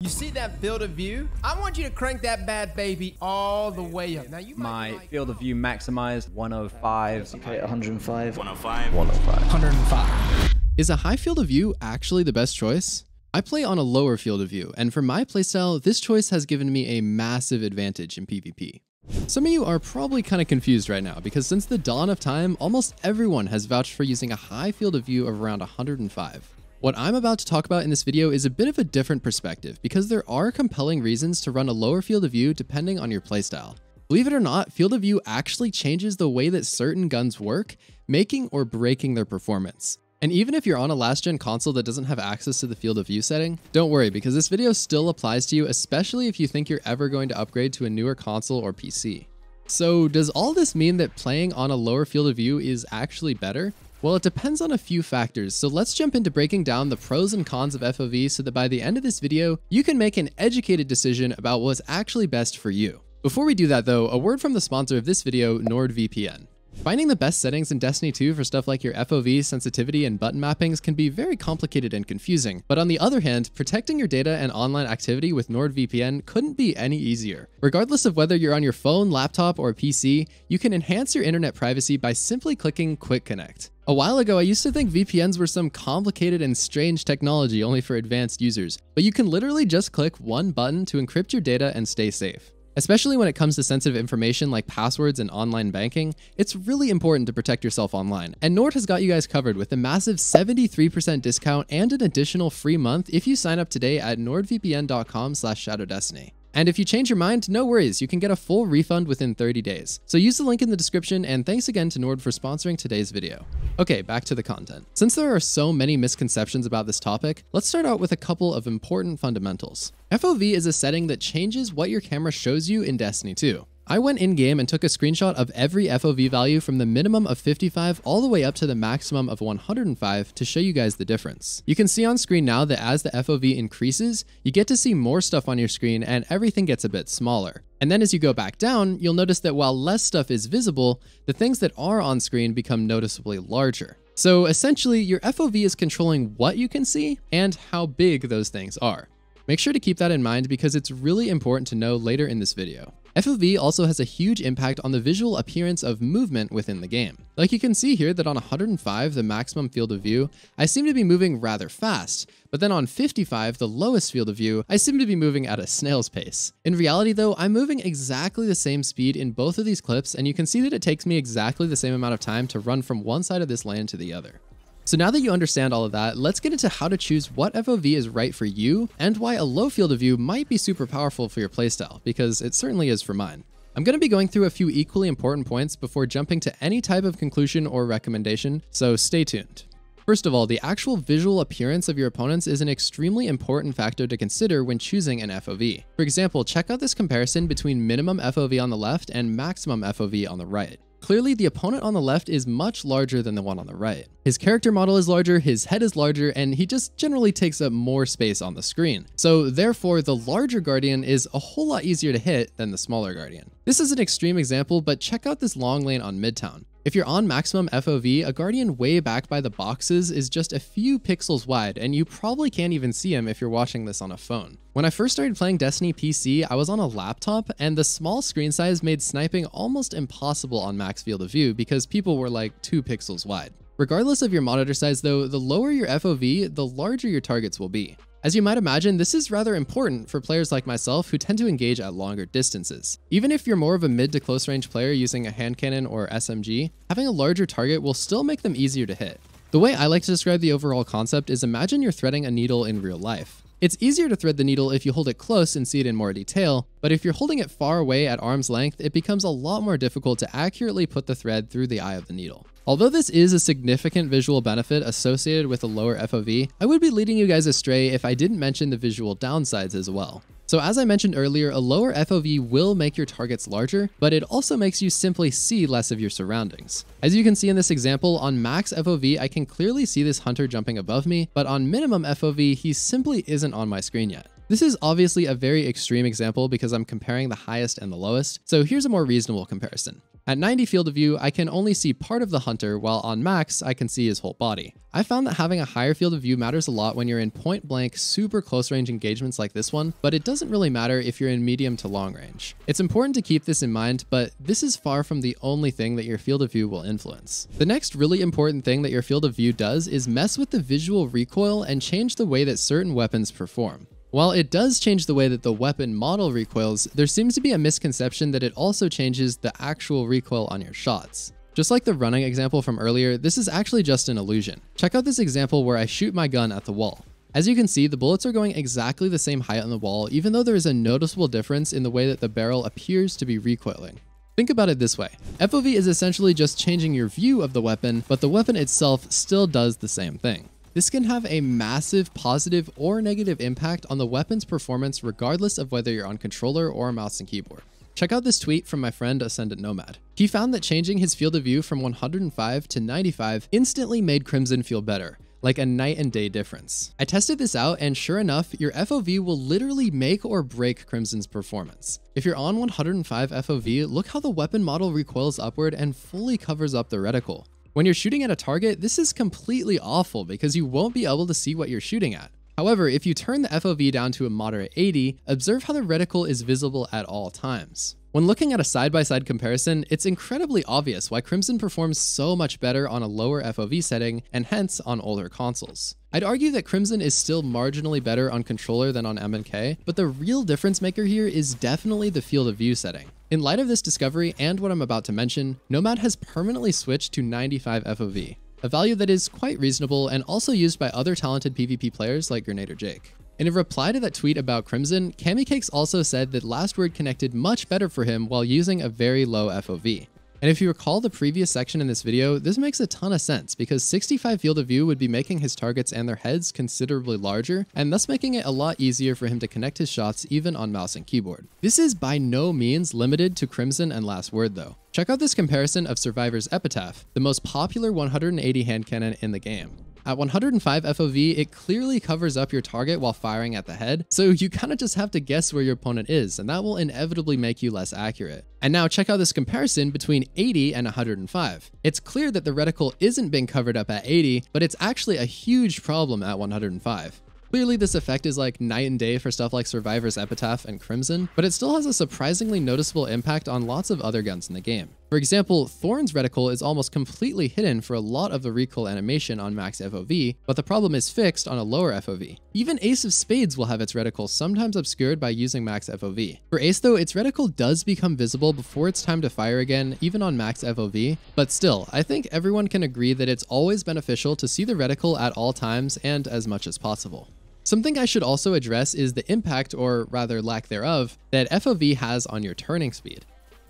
You see that field of view? I want you to crank that bad baby all the way up. Now you might My like, field of view maximized 105. Okay, 105. 105. 105. 105. Is a high field of view actually the best choice? I play on a lower field of view, and for my playstyle, this choice has given me a massive advantage in PvP. Some of you are probably kind of confused right now because since the dawn of time, almost everyone has vouched for using a high field of view of around 105. What I'm about to talk about in this video is a bit of a different perspective because there are compelling reasons to run a lower field of view depending on your playstyle. Believe it or not, field of view actually changes the way that certain guns work, making or breaking their performance. And even if you're on a last gen console that doesn't have access to the field of view setting, don't worry because this video still applies to you, especially if you think you're ever going to upgrade to a newer console or PC. So does all this mean that playing on a lower field of view is actually better? Well, it depends on a few factors, so let's jump into breaking down the pros and cons of FOV so that by the end of this video, you can make an educated decision about what's actually best for you. Before we do that though, a word from the sponsor of this video, NordVPN. Finding the best settings in Destiny 2 for stuff like your FOV, sensitivity, and button mappings can be very complicated and confusing, but on the other hand, protecting your data and online activity with NordVPN couldn't be any easier. Regardless of whether you're on your phone, laptop, or PC, you can enhance your internet privacy by simply clicking Quick Connect. A while ago, I used to think VPNs were some complicated and strange technology only for advanced users, but you can literally just click one button to encrypt your data and stay safe. Especially when it comes to sensitive information like passwords and online banking, it's really important to protect yourself online. And Nord has got you guys covered with a massive 73% discount and an additional free month if you sign up today at nordvpn.com slash shadowdestiny. And if you change your mind, no worries, you can get a full refund within 30 days. So use the link in the description and thanks again to Nord for sponsoring today's video. Okay, back to the content. Since there are so many misconceptions about this topic, let's start out with a couple of important fundamentals. FOV is a setting that changes what your camera shows you in Destiny 2. I went in game and took a screenshot of every FOV value from the minimum of 55 all the way up to the maximum of 105 to show you guys the difference. You can see on screen now that as the FOV increases, you get to see more stuff on your screen and everything gets a bit smaller. And then as you go back down, you'll notice that while less stuff is visible, the things that are on screen become noticeably larger. So essentially, your FOV is controlling what you can see and how big those things are. Make sure to keep that in mind because it's really important to know later in this video. FOV also has a huge impact on the visual appearance of movement within the game. Like you can see here that on 105, the maximum field of view, I seem to be moving rather fast, but then on 55, the lowest field of view, I seem to be moving at a snail's pace. In reality though, I'm moving exactly the same speed in both of these clips and you can see that it takes me exactly the same amount of time to run from one side of this land to the other. So now that you understand all of that, let's get into how to choose what FOV is right for you and why a low field of view might be super powerful for your playstyle, because it certainly is for mine. I'm going to be going through a few equally important points before jumping to any type of conclusion or recommendation, so stay tuned. First of all, the actual visual appearance of your opponents is an extremely important factor to consider when choosing an FOV. For example, check out this comparison between minimum FOV on the left and maximum FOV on the right. Clearly, the opponent on the left is much larger than the one on the right. His character model is larger, his head is larger, and he just generally takes up more space on the screen. So therefore, the larger Guardian is a whole lot easier to hit than the smaller Guardian. This is an extreme example, but check out this long lane on Midtown. If you're on maximum FOV, a Guardian way back by the boxes is just a few pixels wide, and you probably can't even see him if you're watching this on a phone. When I first started playing Destiny PC, I was on a laptop, and the small screen size made sniping almost impossible on max field of view because people were like 2 pixels wide. Regardless of your monitor size though, the lower your FOV, the larger your targets will be. As you might imagine, this is rather important for players like myself who tend to engage at longer distances. Even if you're more of a mid to close range player using a hand cannon or SMG, having a larger target will still make them easier to hit. The way I like to describe the overall concept is imagine you're threading a needle in real life. It's easier to thread the needle if you hold it close and see it in more detail, but if you're holding it far away at arm's length, it becomes a lot more difficult to accurately put the thread through the eye of the needle. Although this is a significant visual benefit associated with a lower FOV, I would be leading you guys astray if I didn't mention the visual downsides as well. So as I mentioned earlier, a lower FOV will make your targets larger, but it also makes you simply see less of your surroundings. As you can see in this example, on max FOV, I can clearly see this hunter jumping above me, but on minimum FOV, he simply isn't on my screen yet. This is obviously a very extreme example because I'm comparing the highest and the lowest, so here's a more reasonable comparison. At 90 field of view, I can only see part of the hunter, while on max, I can see his whole body. I found that having a higher field of view matters a lot when you're in point blank, super close range engagements like this one, but it doesn't really matter if you're in medium to long range. It's important to keep this in mind, but this is far from the only thing that your field of view will influence. The next really important thing that your field of view does is mess with the visual recoil and change the way that certain weapons perform. While it does change the way that the weapon model recoils, there seems to be a misconception that it also changes the actual recoil on your shots. Just like the running example from earlier, this is actually just an illusion. Check out this example where I shoot my gun at the wall. As you can see, the bullets are going exactly the same height on the wall, even though there is a noticeable difference in the way that the barrel appears to be recoiling. Think about it this way. FOV is essentially just changing your view of the weapon, but the weapon itself still does the same thing. This can have a massive positive or negative impact on the weapon's performance regardless of whether you're on controller or mouse and keyboard. Check out this tweet from my friend Ascendant Nomad. He found that changing his field of view from 105 to 95 instantly made Crimson feel better, like a night and day difference. I tested this out and sure enough, your FOV will literally make or break Crimson's performance. If you're on 105 FOV, look how the weapon model recoils upward and fully covers up the reticle. When you're shooting at a target, this is completely awful because you won't be able to see what you're shooting at. However, if you turn the FOV down to a moderate 80, observe how the reticle is visible at all times. When looking at a side-by-side -side comparison, it's incredibly obvious why Crimson performs so much better on a lower FOV setting and hence on older consoles. I'd argue that Crimson is still marginally better on controller than on M&K, but the real difference maker here is definitely the field of view setting. In light of this discovery and what I'm about to mention, Nomad has permanently switched to 95 FOV, a value that is quite reasonable and also used by other talented PvP players like Gernader Jake. In a reply to that tweet about Crimson, Cakes also said that Last Word connected much better for him while using a very low FOV. And if you recall the previous section in this video, this makes a ton of sense because 65 field of view would be making his targets and their heads considerably larger, and thus making it a lot easier for him to connect his shots even on mouse and keyboard. This is by no means limited to Crimson and Last Word though. Check out this comparison of Survivor's Epitaph, the most popular 180 hand cannon in the game. At 105 FOV, it clearly covers up your target while firing at the head, so you kind of just have to guess where your opponent is, and that will inevitably make you less accurate. And now check out this comparison between 80 and 105. It's clear that the reticle isn't being covered up at 80, but it's actually a huge problem at 105. Clearly this effect is like night and day for stuff like Survivor's Epitaph and Crimson, but it still has a surprisingly noticeable impact on lots of other guns in the game. For example, Thorn's reticle is almost completely hidden for a lot of the recoil animation on max FOV, but the problem is fixed on a lower FOV. Even Ace of Spades will have its reticle sometimes obscured by using max FOV. For Ace though, its reticle does become visible before it's time to fire again, even on max FOV, but still, I think everyone can agree that it's always beneficial to see the reticle at all times and as much as possible. Something I should also address is the impact, or rather lack thereof, that FOV has on your turning speed.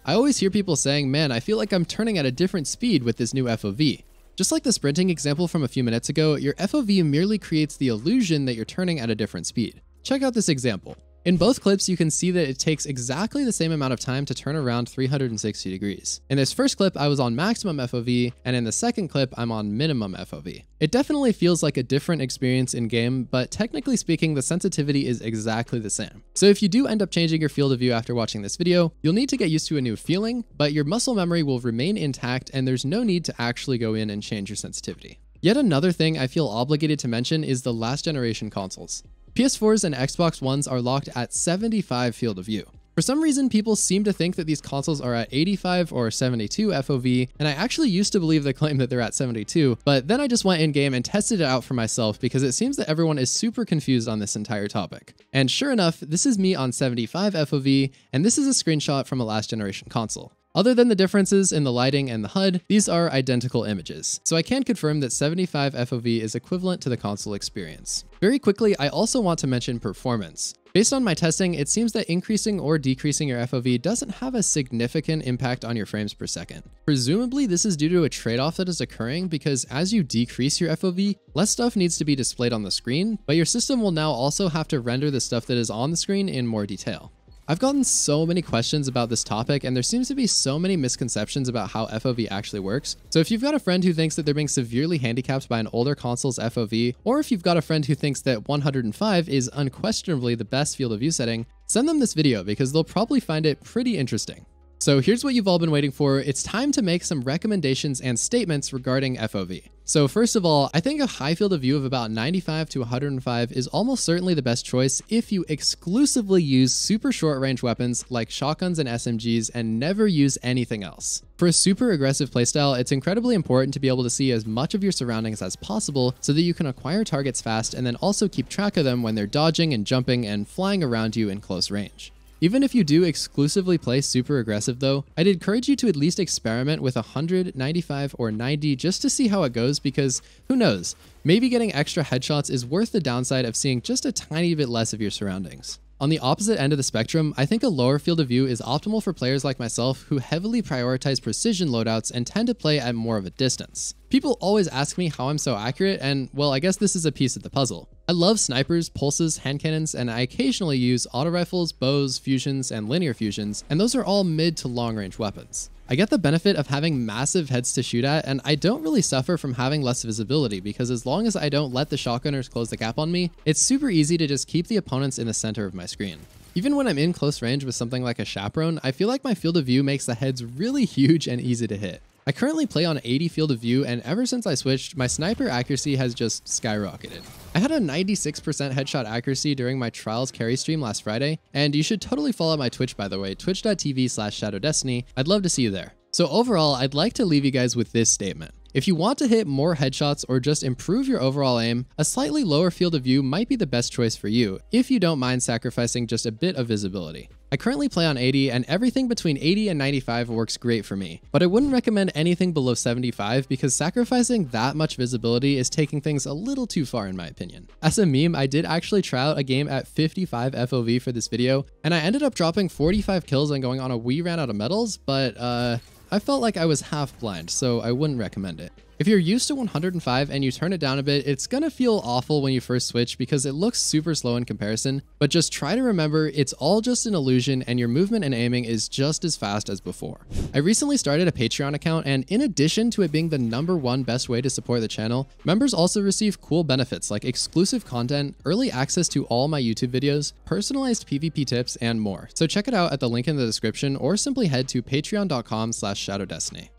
I always hear people saying, man, I feel like I'm turning at a different speed with this new FOV. Just like the sprinting example from a few minutes ago, your FOV merely creates the illusion that you're turning at a different speed. Check out this example. In both clips, you can see that it takes exactly the same amount of time to turn around 360 degrees. In this first clip, I was on maximum FOV, and in the second clip, I'm on minimum FOV. It definitely feels like a different experience in game, but technically speaking, the sensitivity is exactly the same. So if you do end up changing your field of view after watching this video, you'll need to get used to a new feeling, but your muscle memory will remain intact and there's no need to actually go in and change your sensitivity. Yet another thing I feel obligated to mention is the last generation consoles. PS4s and Xbox Ones are locked at 75 field of view. For some reason, people seem to think that these consoles are at 85 or 72 FOV, and I actually used to believe the claim that they're at 72, but then I just went in game and tested it out for myself because it seems that everyone is super confused on this entire topic. And sure enough, this is me on 75 FOV, and this is a screenshot from a last generation console. Other than the differences in the lighting and the HUD, these are identical images, so I can confirm that 75 FOV is equivalent to the console experience. Very quickly, I also want to mention performance. Based on my testing, it seems that increasing or decreasing your FOV doesn't have a significant impact on your frames per second. Presumably, this is due to a trade-off that is occurring because as you decrease your FOV, less stuff needs to be displayed on the screen, but your system will now also have to render the stuff that is on the screen in more detail. I've gotten so many questions about this topic, and there seems to be so many misconceptions about how FOV actually works. So if you've got a friend who thinks that they're being severely handicapped by an older console's FOV, or if you've got a friend who thinks that 105 is unquestionably the best field of view setting, send them this video because they'll probably find it pretty interesting. So here's what you've all been waiting for. It's time to make some recommendations and statements regarding FOV. So first of all, I think a high field of view of about 95 to 105 is almost certainly the best choice if you exclusively use super short range weapons like shotguns and SMGs and never use anything else. For a super aggressive playstyle, it's incredibly important to be able to see as much of your surroundings as possible so that you can acquire targets fast and then also keep track of them when they're dodging and jumping and flying around you in close range. Even if you do exclusively play super aggressive though, I'd encourage you to at least experiment with 100, 95, or 90 just to see how it goes because who knows, maybe getting extra headshots is worth the downside of seeing just a tiny bit less of your surroundings. On the opposite end of the spectrum, I think a lower field of view is optimal for players like myself who heavily prioritize precision loadouts and tend to play at more of a distance. People always ask me how I'm so accurate, and well, I guess this is a piece of the puzzle. I love snipers, pulses, hand cannons, and I occasionally use auto rifles, bows, fusions, and linear fusions, and those are all mid to long range weapons. I get the benefit of having massive heads to shoot at, and I don't really suffer from having less visibility because as long as I don't let the shotgunners close the gap on me, it's super easy to just keep the opponents in the center of my screen. Even when I'm in close range with something like a chaperone, I feel like my field of view makes the heads really huge and easy to hit. I currently play on 80 field of view, and ever since I switched, my sniper accuracy has just skyrocketed. I had a 96% headshot accuracy during my Trials carry stream last Friday, and you should totally follow my Twitch by the way, twitch.tv slash shadowdestiny. I'd love to see you there. So overall, I'd like to leave you guys with this statement. If you want to hit more headshots or just improve your overall aim, a slightly lower field of view might be the best choice for you, if you don't mind sacrificing just a bit of visibility. I currently play on 80 and everything between 80 and 95 works great for me, but I wouldn't recommend anything below 75 because sacrificing that much visibility is taking things a little too far in my opinion. As a meme, I did actually try out a game at 55 FOV for this video, and I ended up dropping 45 kills and going on a we ran out of medals, but uh, I felt like I was half blind, so I wouldn't recommend it. If you're used to 105 and you turn it down a bit, it's gonna feel awful when you first switch because it looks super slow in comparison, but just try to remember it's all just an illusion and your movement and aiming is just as fast as before. I recently started a Patreon account and in addition to it being the number one best way to support the channel, members also receive cool benefits like exclusive content, early access to all my YouTube videos, personalized PvP tips, and more. So check it out at the link in the description or simply head to patreon.com slash shadowdestiny.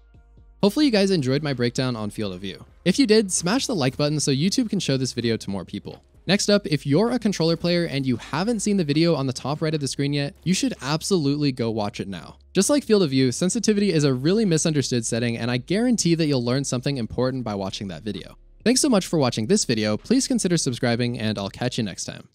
Hopefully you guys enjoyed my breakdown on Field of View. If you did, smash the like button so YouTube can show this video to more people. Next up, if you're a controller player and you haven't seen the video on the top right of the screen yet, you should absolutely go watch it now. Just like Field of View, sensitivity is a really misunderstood setting and I guarantee that you'll learn something important by watching that video. Thanks so much for watching this video, please consider subscribing and I'll catch you next time.